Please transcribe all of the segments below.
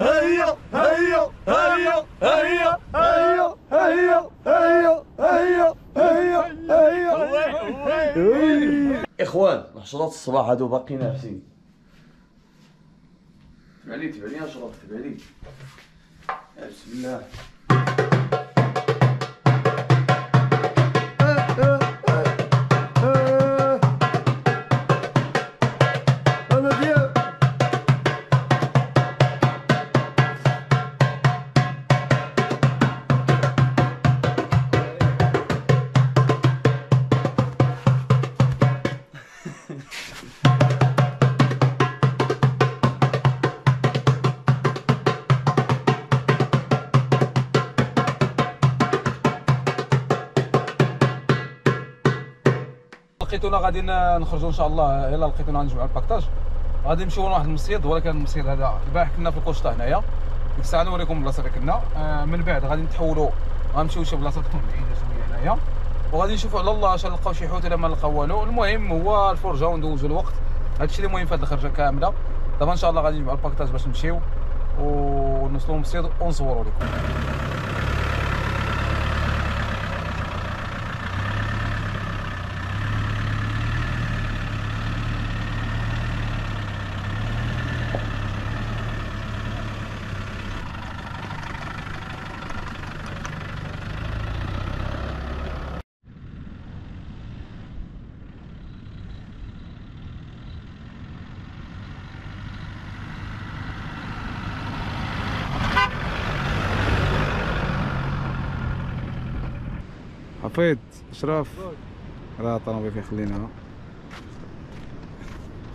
هيا هيا هيا هيا هيا هيا هيا هيا هيا هيا. هيا إخوان عشرات الصباح هادو باقي نافسين تبع لي تبع لي عشرات تبع لي بسم الله. لقيتونا غادي نخرجوا إن شاء الله. يلا لقيتونا غنجمعوا ال paquetage غادي نمشيو لواحد المصيد ولكن المصيد هذا البارح كنا في الكوشطة هنايا. ديك الساعة نوريكم البلاصه اللي كنا. آه من بعد غادي نتحولوا غنمشيو لشي بلاصة تكون بعيدة شوية هنايا. وغادي نشوفوا على الله اش نلقاو شي حوت ولا ما نلقاو والو. المهم هو الفرجة وندوزوا الوقت. هادشي اللي مهم في هذه الخرجة كاملة. دابا إن شاء الله غادي نجمعوا ال paquetage باش نمشيو. ونوصلوا للمصيد ونصوروا لكم. حفيظ أشراف. راه الطوموبيل فين خليناها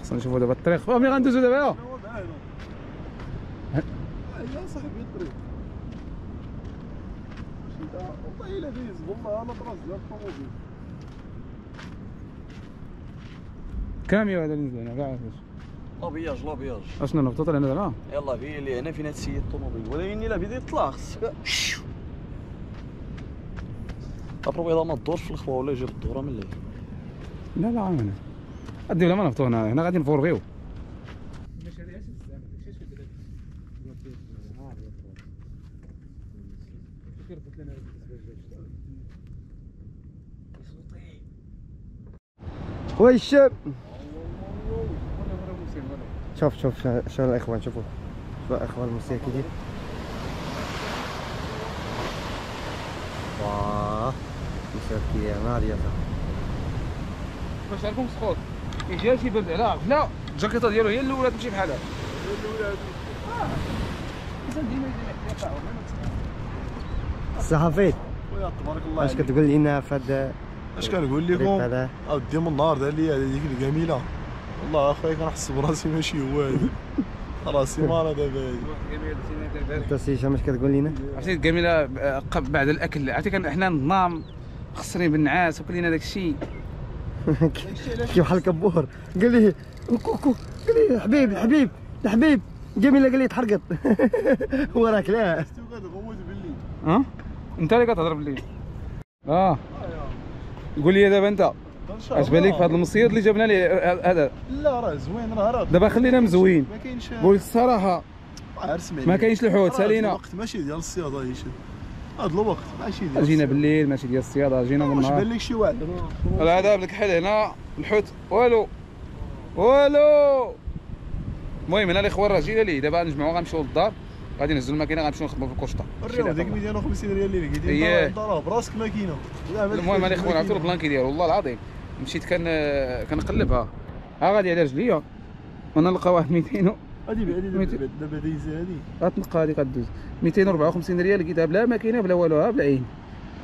خصنا نشوفوا دابا الطريق. فهمني غندوزو دابا يا صاحبي الطريق. والله إلا دايز والله أنا طراز ديال الطوموبيل. كاميو هذا اللي نزلنا كاع لابياج لابياج. أشنو نهبطوا طلعنا دابا يلا في اللي هنا فين تسيد الطوموبيل. ولكن إلا بديت تطلع خصك ابروبي اذا ما تدورش في الخوا ولا يجي الدوره من الليل لا لا عامل ادي ولا ما نهبطوا هنا هنا غادي نفورغيو وي الشاب شوف شوف شو شو الاخوان شوفوا شوف الاخوان الموسيقى كيدير واه موسيقى نارية باش عندكم سخوط يجي شي برد على لا الجاكيطه ديالو هي الأولى تمشي بحالها. الصحفي ويا تبارك الله اش. كتقول لنا في هذا اش كنقول لكم؟ اودي من النهار دار لي هذه ديك الجميلة. والله أخويا كنحس براسي ماشي هو هذا. راسي مالا دابا هادي. أنت سي هشام اش كتقول لنا عرفتي الجميلة آه، قب- بعد الأكل. عرفتي كان حنا نظام خسرين بالنعاس وكلينا داك الشيء كي بحال الكبور قال لي كوكو قال لي حبيب الحبيب الحبيب جميله قال لي تحرقت هو راك لا ها؟ انت اللي كتهضر بالليل آه. قول لي دابا انت. اش بان لك في هذا المصيد اللي جبنا لي هذا؟ لا راه زوين راه راه دابا خلينا مزوين. ما كاينش قول الصراحة. ما كاينش الحوت سالينا. الوقت ماشي ديال الصيادة هيشام هذا الوقت ماشي ديال جينا. بالليل ماشي ديال الصيادة جينا واش بان بالنهار لك شي واحد. العذاب الكحل هنا الحوت. والو. والو. المهم هنا الاخوان راه جينا ليه. دابا نجمعوا غنمشيو للدار. غادي نهزوا الماكينة غنمشيو نخدموا في الكوشطة الريو ديك 250 ريال اللي. انت راه براسك ماكينة. المهم الاخوان عرفتوا البلانكي ديالو. والله العظيم مشيت كان كنقلبها. ها غادي على رجليا. وأنا نلقى واحد 200 هادي هادي ميت- دابا- دابا دايزه هادي. غتنقى هادي غدوز. 254 ريال لقيتها بلا ماكينة بلا والو ها بلا عين.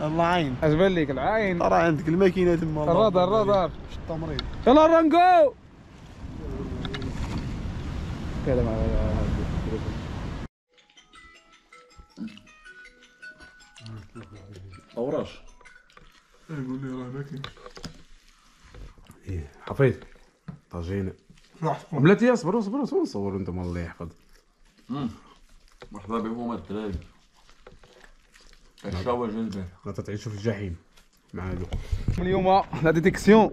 الله عين اش بان لك العين. راه عندك الماكينة تما الله الرادار الرادار. فيك. شتا مريض. يلا رانكو كلام على أوراش. قول لي راه ماكين حفيظ طاجين بلاتي اصبروا اصبروا اصبروا نصوروا أنتم الله يحفظ. مرحبا بكم الدراري الشاور جلبه غتعيشوا في الجحيم. مع هادو اليوم لا ديتيكسيون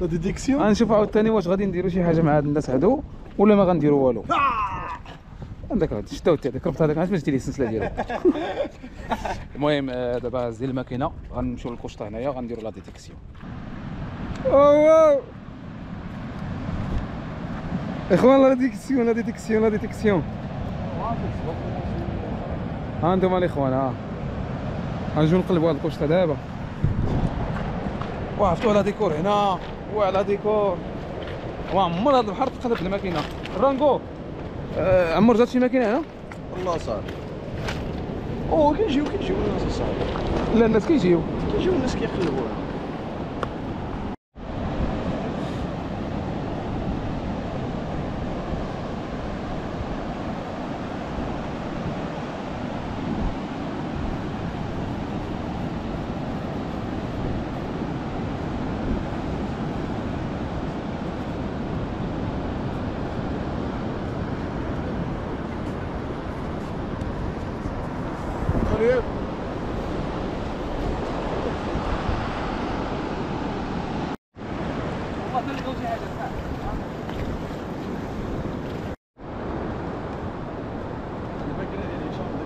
لا ديديكسيون غنشوف عاوتاني واش غادي نديروا شي حاجة مع هاد الناس هادو ولا ما غنديروا والو. عندك هاد شتا وتا هذاك ربط هذاك عرفت باش دير لي السلسلة ديالو المهم آه، دابا زي الماكينة غنمشيو للكوشطه هنايا غنديرو la détection واو اخوان la détection la détection la détection ها أنتم الاخوان ها غنجيو نقلبوا هاد الكوشطه دابا واه عرفتوا على ديكور هنا وعلى ديكور وعمر هاد البحر تقلب الماكينه رانكو آه عمر جات شي ماكينه هنا والله صافي أو كيجيو كيجيو الناس صافي لا الناس كيجيو كيجيو الناس كيقلبوها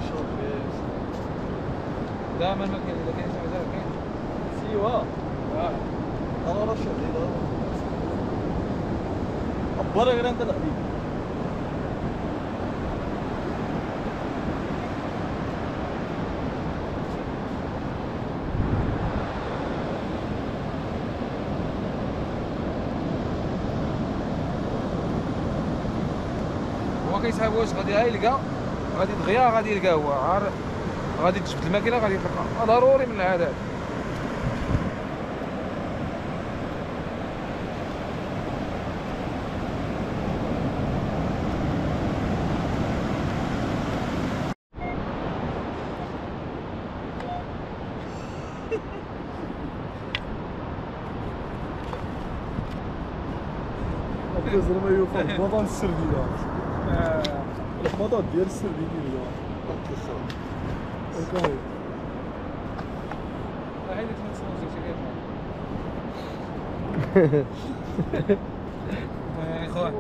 الشهر دائما إذا غير أنت الحبيب هو كيسحب واش غادي يلقى؟ غادي دغيا غادي يلقى هو. عار غادي تجبد الماكينة غادي يطلق. ضروري من العادات زعما يوفى البطاط السرديه البطاط ديال السرديه هكا اخوان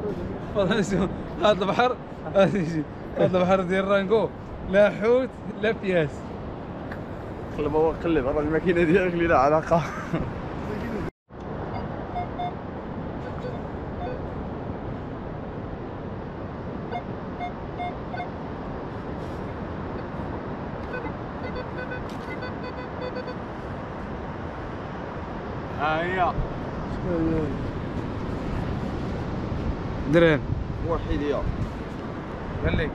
والله شوف هذا البحر هذا البحر ديال رانكو لا حوت لا فياس قلب هو قلب راه الماكينه ديالك اللي لا علاقه ها هي درهم. موحدية. قال لك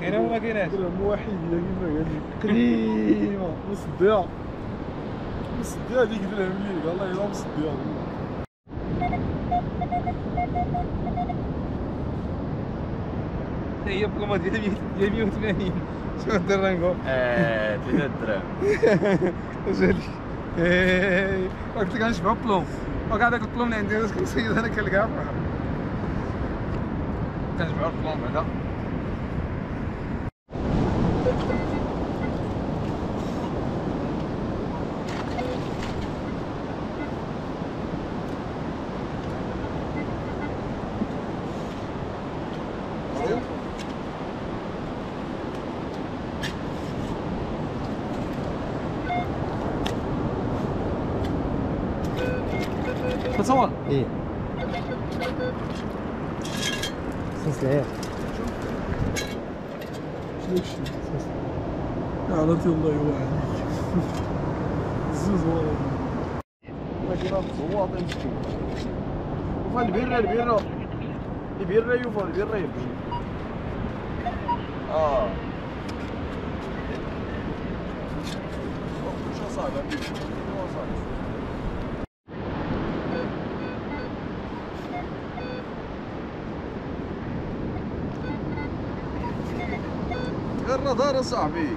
كاينة ولا كايناش؟ موحدية كيما قال لك قديمه مصديه مصديه هذيك درهم اللي والله الا مصديه هي بكم ديال 180 شنو دير رانكو آه 3 درهم. جالي قلت لك غنشبعو بلوم. وكاع هذاك البلوم اللي عندي راسك نصيد أنا كنلقاها. في البحر 150 km da. That's all. Yeah. كنجمعو البلوم بعدا تصور إيه سلسلة شنو هادشي عرفتي الله يوعدك زوز والله ماكينة زواطة مسكين وفا البيرة البيرة البيرة يوفا البيرة يبجي آه شو صعب عندي شو صعب غير الحضاره صاحبي.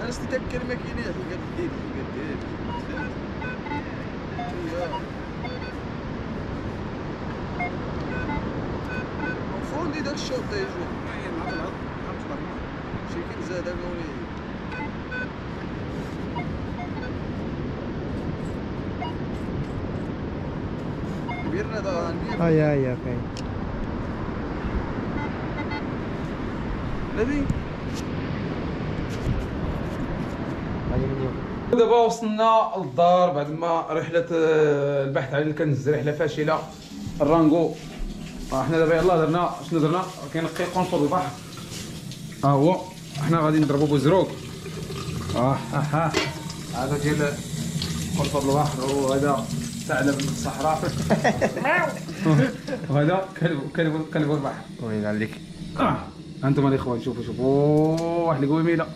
أنا استيتك كلمه كيني حكايه الدين حكايه فوندي إيه؟ داك الشوط يا جو شي كي زاد قولي بيرنا ده هاي هاي أوكي من يوم دابا وصلنا للدار بعد ما رحلة آه، البحث عن الكنز رحلة فاشلة. الرانغو. آه، حنا دابا يلاه درنا شنو درنا؟ كينقي قنفذ البحر. ها هو. حنا غادي نضربو بوزروك آه ها ها. هذا ديال قنفذ البحر. وهذا ثعلب الصحراء. وهذا كلب كلب كلب البحر. وين عليك. آه. أنتم الاخوان شوفوا شوفوا واحد القويميله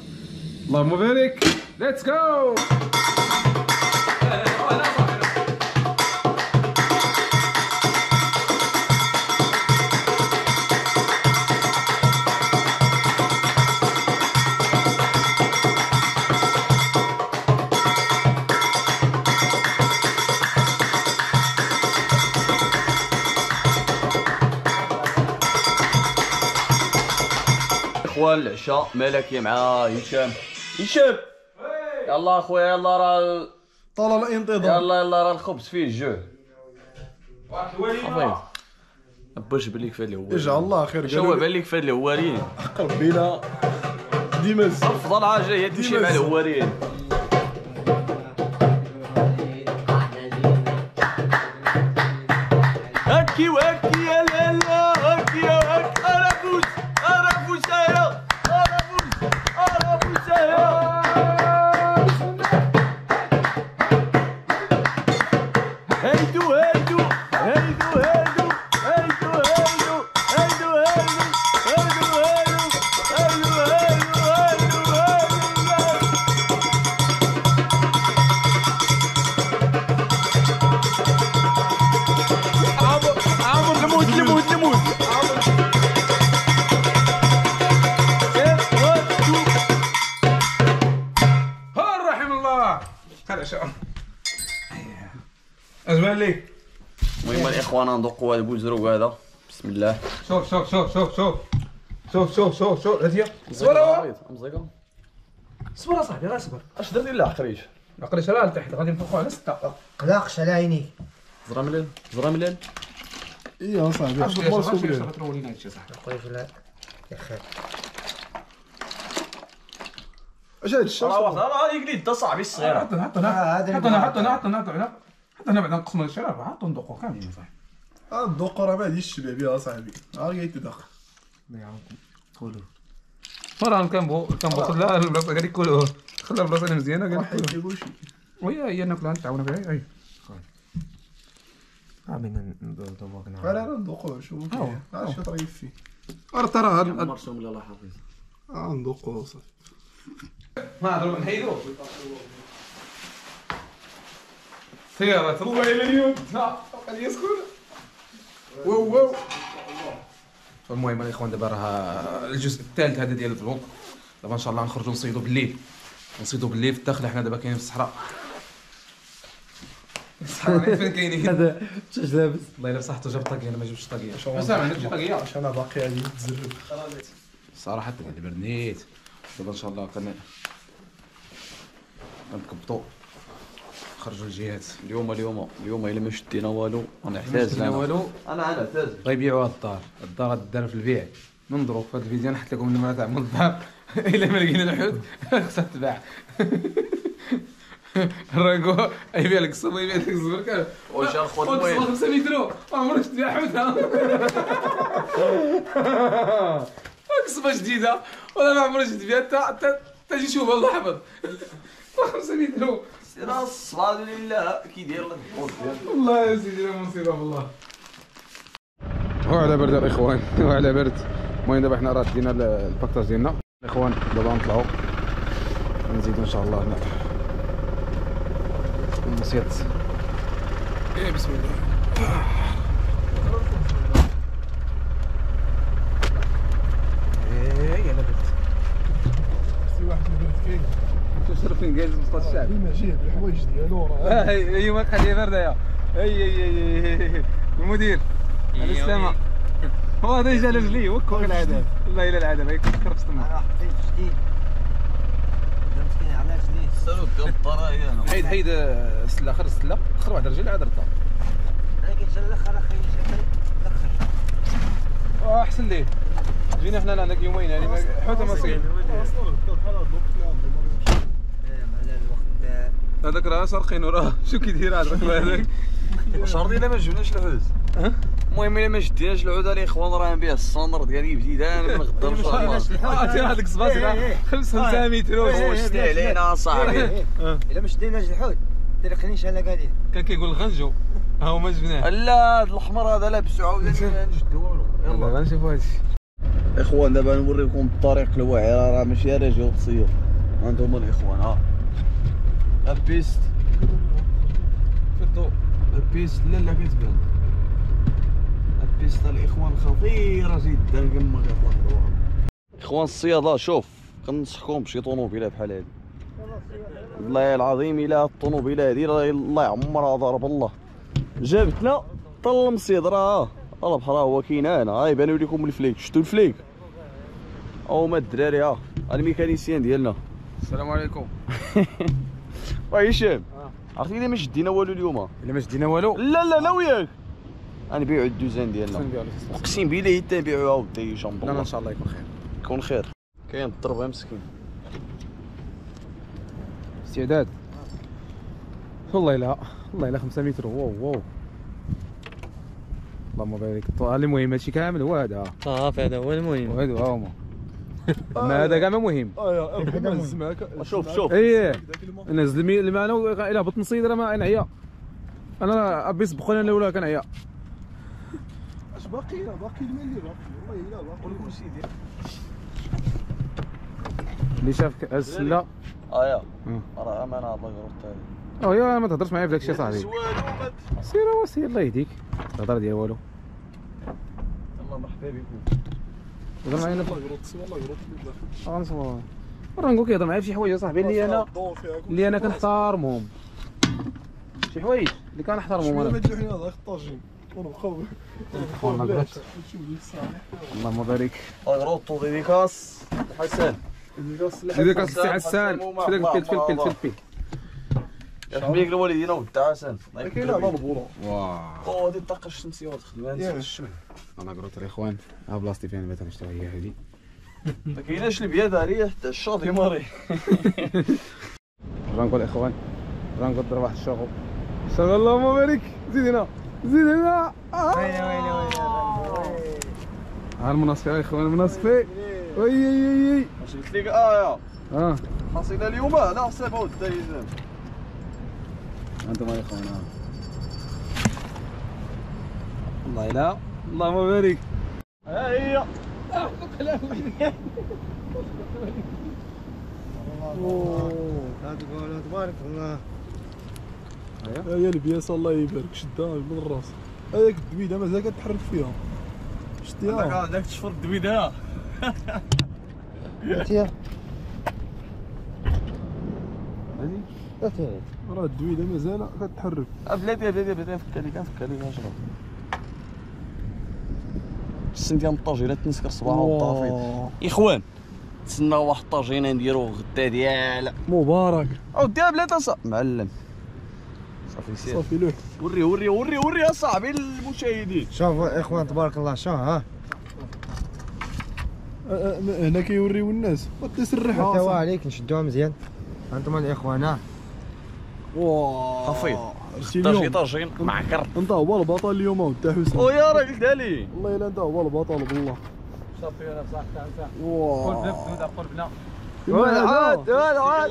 اللهم بارك. let's go اخوان العشاء ملكي مع هشام. هشام! يلا أخويا يلا راه طال الانتظار. يلا يلا راه الخبز فيه الجوع باش بان لك فهاد الهوارين. اجعل الله خير شو قالوا بان لك فهاد الهوارين. حق ديما. أفضل حاجة هي تمشي مع الهوارين. الاخوان ندوقوا هذا. بسم الله. شوف شوف شوف شوف شوف. شوف شوف شوف شوف. هي. صبر صبر اصاحبي غير صبر. أش درتي لا عقريش عقلي راه لتحت غادي نفوقوا على ستة قلاقش على عينيك زرا ملال زرا ملال إيه صاحبي عرفتي عشان اش لنا هادشي صاحبي. خويا فلا يا خير. أش هاد الشيء راه واحد راه يقلي صاحبي الصغيرة. حط هنا حط هنا آه، هذا حط هنا حط هنا حط هنا حط هنا حط هنا بعد نقسموا الشراب حطوا ندوقوا كاملين صاحبي. الدقرة ما عنديش الشباب يا صاحبي. ها هي تدخل. الله يعاونكم كلوا مرة كنبغوا كنبغوا خلا البلاصة قال لي كلوا خلا البلاصة اللي مزيانة قال لي كلوا وي هي ناكلها نتعاونها فيها أي. ها بينا ندوق نعم. لا لا ندوقوه شوف ها شو آه، طريف فيه؟ راه ترى مرسوم لا حافظ. آه ندوقوه صافي ما هضروا نحيدوه سيارة تروح إلى اليوم لا يسكن واو واو. المهم الاخوان دابا راه الجزء الثالث هذا ديال الفلوق. دابا إن شاء الله نخرجوا نصيدوا بالليل. نصيدوا بالليل في الداخل حنا دابا كاينين في الصحراء. الصحراء فين كاينين؟ هذا اش لابس. الله إلا بصحته جاب طاقية أنا ما جبتش طاقية. بس ما عندكش طاقية؟ عشان أنا باقي غادي نتزرب صراحة اللي برنيت دابا إن شاء الله كان غنكبطوا خرجوا الجهات اليوم اليوم اليوم إلا ما شدينا والو أنا ما احتاج شفنا والو. أنا أنا احتاج غيبيعوا هاد الدار. الدار غدار في البيع. ننظروا في هاد الفيديو نحط لكم النمره تاع مول الدار إلا ما لقينا الحوت خصها تباع الرانكو يبيع لك الصبر يبيع لك الزبر واش اخوان المهم المهم. 5 مترو ما عمرك تبيع حوتها قصبه جديده ولا ما عمرك تبيع حتى تجي تشوفها الله يحفظ 5 مترو راه الصبر لله. كي داير لك والله يا سيدي لا مصيبة والله وعلى برد الاخوان وعلى برد. المهم دابا حنا راه دينا الباكتاج ديالنا. الاخوان دابا نطلعوا نزيدوا إن شاء الله هنا. المصيد يا بسم الله. وسط الشعب ديما جيه بالحوايج ديالو راه. هي ما هي هي المدير. على السلامة. هو هذا جا على رجلي وك ولا العذاب والله إلا العذاب هيك كرفت تما أنا. حيد حيد آه، السله خر السله خر واحد الرجل عاد ردها أنا كنت الأخر أخي الأخر. أه، أحسن ليه. جينا حنا عندك يومين يعني ما- حتى ما صير ما. على هذاك راه سرقين وراه. شو كيدير هذا؟ الركب هذاك شرط الا ما جبناش العود. المهم إلا ما شديناش العود الاخوان راه نبيع الصندر ديالي ابتداء من غدا إن شاء الله. عرفتي هذاك الصباط خمس خمسة متر. هو شتي علينا صاحبي. إلا ما شديناش الحوت طريقنيش على قادر كان كيقول غنجو. ها هو ما جبناه. لا هذا الاحمر هذا لابسو عاوتاني ما نجدو والو. يلا. غنشوفوا هادشي. إخوان دابا نوريكم الطريق الواعره راه ماشي راجي وتصير هانتوما الإخوان ها. البيست. في الضوء البيست لا لا كتبان البيست الإخوان خطيرة جدا كما كتلاحظوا إخوان الصيادله شوف كنصحكم بشي طوموبيله بحال هادي. والله العظيم إلا الطوموبيلة هادي راه الله عمرها ضرب الله. جابتنا طل المصيد راه. البحر راه هو كاين هنا ها يبانوا لكم الفليك. شفتوا الفليك؟ أو هما الدراري ها. ها الميكانيسيان ديالنا. السلام عليكم. واه هشام. عرفتي إلا ما شدينا والو اليوم؟ إلا ما شدينا والو؟ لا لا لا وياك. غنبيعو الدوزان ديالنا. أقسم بالله حتى نبيعوها ودي هشام لا إن شاء الله يكون خير. يكون خير. كاين الضرب مسكين. استعداد؟ والله لا والله لا 5 متر. واو واو. اللهم بارك. طو- المهم هادشي كامل؟ هو هذا. صافي هذا هو المهم. وهادو ها هما ما هذا كاع ما مهم؟ آه ربي ما معاك شوف شوف. إيه. الماء. نزل المي اللي معنا إلى هبط نصيد راه ما نعيا أنا ابي سبقوني أنا الاولى كنعيا أش باقي؟ باقي الماء اللي باقي. والله إلا باقي. كلشي ديال اللي شاف السله آه يا. راه أمانة الله يرد ايوا ما تهضرش معايا في داكشي صاحبي. سير هو سير الله يهديك. الهضرة ديال والو. يلا مرحبا بكم هضر معايا والله غلط والله غلط غنصور مرة نقول كيهضر معايا في شي حوايج صاحبي اللي أنا اللي أنا كنحتارمهم. شي حوايج اللي كنحتارمهم أنا. اللهم بارك. غروطو ديديكاس حسان ديديكاس لسي حسان في داك البيل في البيل في البيل يحميك الوالدين حسن الله. كاين على البوله واه أو هذه الطاقة الشمسية وتخدم يا. هذه الشمس أنا قريت الاخوان ها بلاصتي فين بغيت نشتري هي هذه ما كايناش البياد ريح حتى الشاطئ ماري. راه الاخوان راه نقدر واحد الشغل صلى اللهم بارك زيدنا زيدنا. ويلي ويلي ويلي ها المناصفة يا إخوان؟ المناصفة وي وي وي اش قلت لك آه يا آه. حصيلة اليوم لا حسابها والدايزان أنتم يا اخوان ها الله لا اللهم بارك. ها هي تقول تبارك الله هي البياسه الله يبارك شدها من الراس. هذاك الدويدة مازال كتحرك فيها. شتيها هذاك تشفر الدويدة. أنت هذه راه الدويده مازال كتحرك. بلاتي بلاتي بلاتي فكرني كنفكرني كنشرب السنتي الطاجينه تنسكر الصباح والطافي. إخوان تسنى واحد الطاجينه نديرو غدا ديال. مبارك. أو ديال بلاتي صا معلم. صافي سير. صافي لوح. وري وري وري وري اصاحبي المشاهدين. شوف إخوان تبارك الله شوف ها. أه، أه، هنا كيوريو الناس. وتسرح حتى عليك نشدوها مزيان. أنتم الإخوان ها. واه خفيض 16 طاجين معكر انت هو البطل اليوم ودا حسام ويا راجل دالي. والله إلا أنت هو البطل بالله. صافي أنا بصح تاع واه قلبنا بدوده قلبنا هذا. عاد هذا عاد.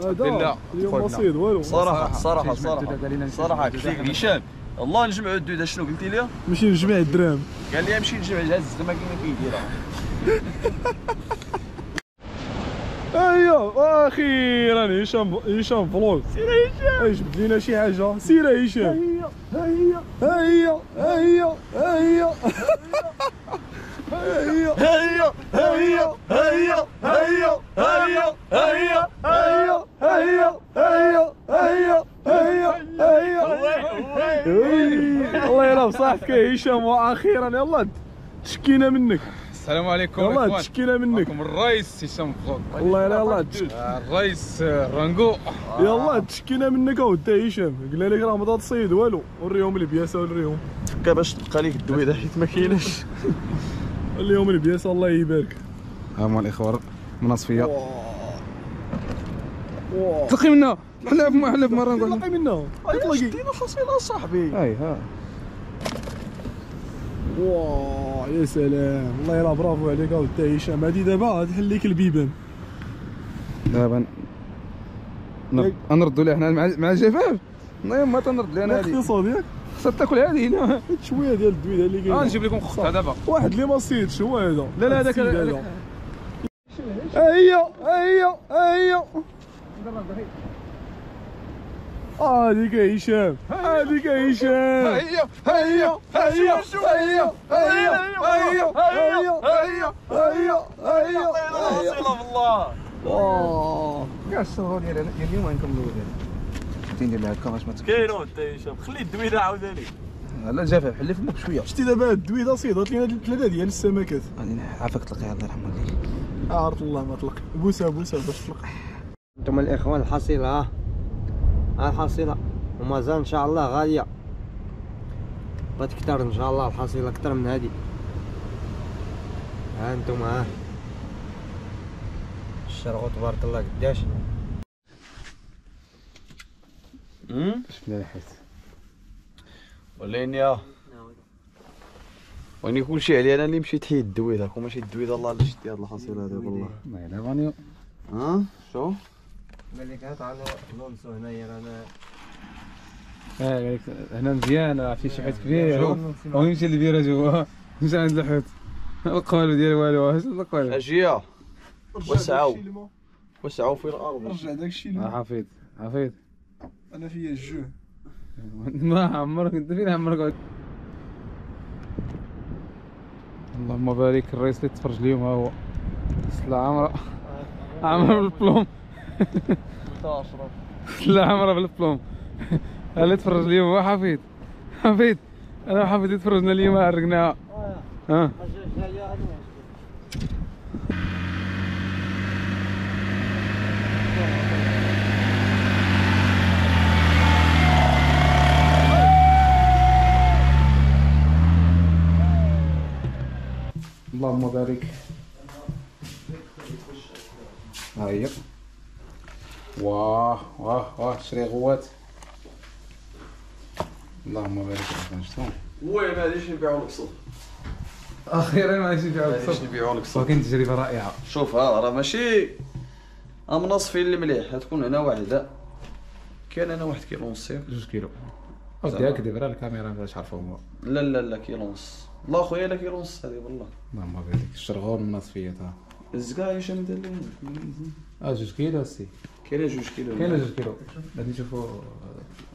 هذا هذا. اليوم بسيط والو صراحة صراحة. صراحة صراحة. هشام الله نجمعوا الدوده شنو قلتي لي؟ مشي نجمع الدرام قال لي نمشي نجمع هز ما كاين كيديرها ايوا أخيرا هشام هشام فلوس سير هشام جبد لينا شي حاجة سير هشام هيا هيا هيا هيا هيا هيا هيا هيا هيا هيا هيا هيا هيا هيا هيا هيا هيا الله يلا بصحتك يا هشام وأخيرا يلا تشكينا منك السلام عليكم يلا تشكينا منك. معكم الرئيس هشام فوق. والله يلا يلا تشك- الرئيس رانكو يلا تشكينا منك اودي هشام. قلنا لك راه ما تصيد والو وريهم البياسه وريهم تبقى باش تبقى ليك الدويدة حيت ما كايناش وريهم البياسه الله يبارك. ها هما الإخوان مناصفيه تلقي منا حنا في حنا مره نقول تلقي منا تلقي. شدينا حصيله صاحبي؟ هاي ها. واه يا سلام. والله يلا برافو عليك اودي هشام هادي دابا غتحل لك البيبان. دابا نر- نردوا ليه حنا مع مع الجفاف المهم ما تنرد لي أنا الاقتصاد ياك خصها تاكل هذه هنا. شوية ديال الدويدة اللي كاين آه نجيب لكم خطها دابا. واحد اللي ما صيدش هو هذا. لا لا هذاك هذاك- هيا هيا. هيا هذيك هشام هذيك هشام. هيا هيا هيا هيا هيا هيا هيا هيا هيا هيا. والله واه كاع الشغل ديال ديال اليوم غنكملوا ديال ندير لها هكا باش ما تك- كاين ودي هشام؟ خلي الدويدة عاوتاني لا الجفاف حلي فمك بشويه شتي دابا هاد الدويدة صيدات لينا ثلاثة ديال السمكات. غادي عافاك تلقيها الله يرحم والديك. عارف الله ما طلق بوسه بوسه باش تطلق أنتم الإخوان الحصيلة الحصيلة. ومازال إن شاء الله غالية. بتكتر إن شاء الله الحصيلة أكثر من هذه ها أنتم ها. الشرغو تبارك الله قداش. مليحت وليني يا وين يكون شي علي أنا اللي مشيت حيد الدويدة. كون ماشي الدويدة الله اللي شدي هاد الحصيلة هذا والله. لا غاني ها؟ شوف ملك هات على لونسو هنايا رانا. آه قالك هنا مزيان راه في شي حيت كبير. ويمشي البيره جوا مشى عند الحوت. القوالب ديال والو. اش القوالب؟ اجيه وسعوا. وسعوا في الأرض. رجع داك الشيء آه، حفيظ. حفيظ. أنا فيا الجو. ما عمرك أنت فين عمرك؟ اللهم بارك. الرئيس اللي تفرج اليوم ها هو سلا عمره عمره بالبلوم لا عمره بالبلوم هل تفرج اليوم حفيد؟ حفيد أنا وحفيد تفرجنا اليوم عرقناها ها؟ اللهم بارك. هاي واه واه واه شري غوات. اللهم بارك يا شفتهم المهم هادي نبيعو لك صوت أخيرا ما نجي نبيعو هادي الصف نبيعو صوت ولكن تجربة رائعة. شوف ها راه ماشي ها منصفين المليح تكون هنا واحدة. كاين هنا واحد كيلو ونص. جوج كيلو. اودي هكذا راه الكاميرا باش عرفوهم هو لا لا لا كيلو ونص. لا خويا لا كيلو ونص هذه والله اللهم بارك. الشرغون من نصفيات ها الزكا هشام دار لي آه جوج كيلو السي كاينة جوج كيلو كاينة جوج كيلو غادي نشوفوا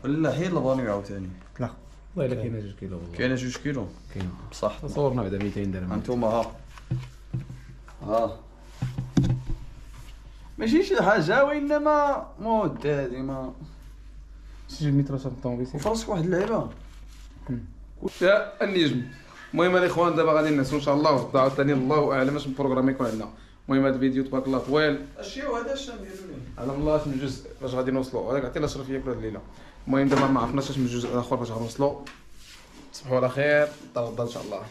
لا. حيد البانيو عاوتاني والله الا كاينة جوج كيلو والله كاينة جوج كيلو كاينة بصح صورنا بعدا 200 درهم انتوما ها ها ماشي شي حاجة وانما مود هادي ما. سجل المترو صاحب الطوموبيل وفرسك واحد اللعبه يا النجم المهم الاخوان دابا غادي ننسوا ان شاء الله وغدا عاوتاني الله اعلم اش البروغرام يكون عندنا المهم هذا الفيديو تبارك الله طويل اشي وهذا الشام ديالو هذا من الله من جزء باش غادي نوصلوا هذاك عطينا شرف ياكل هاد الليلة المهم دابا ما عرفناش اش من الجزء الآخر باش غنوصلوا تصبحوا على خير تغدا ان شاء الله